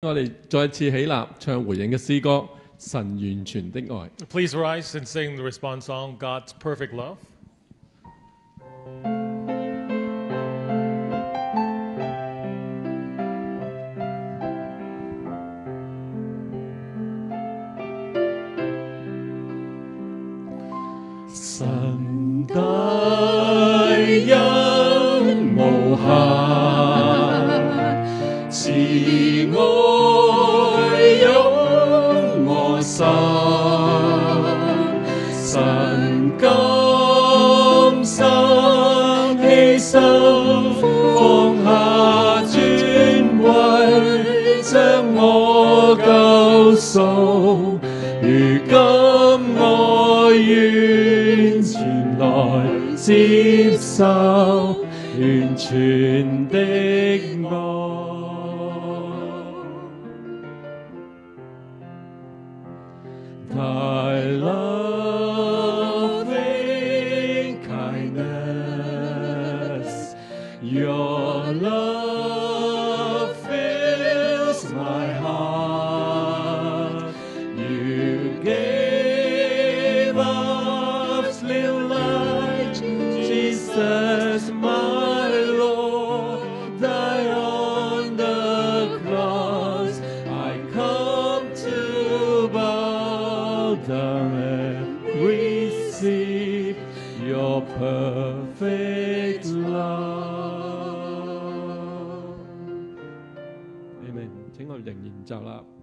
我哋再一次起立唱回应嘅诗歌《神完全的爱》。 Please rise and sing the response song, God's Perfect Love. 神大 今生牺牲放下尊位将我救赎如今我愿前来接受。完全的爱 your love fills my heart. You gave us little light, Jesus, my Lord, die on the cross. I come to bow down your perfect love. Amen. 请我哋仍然站立。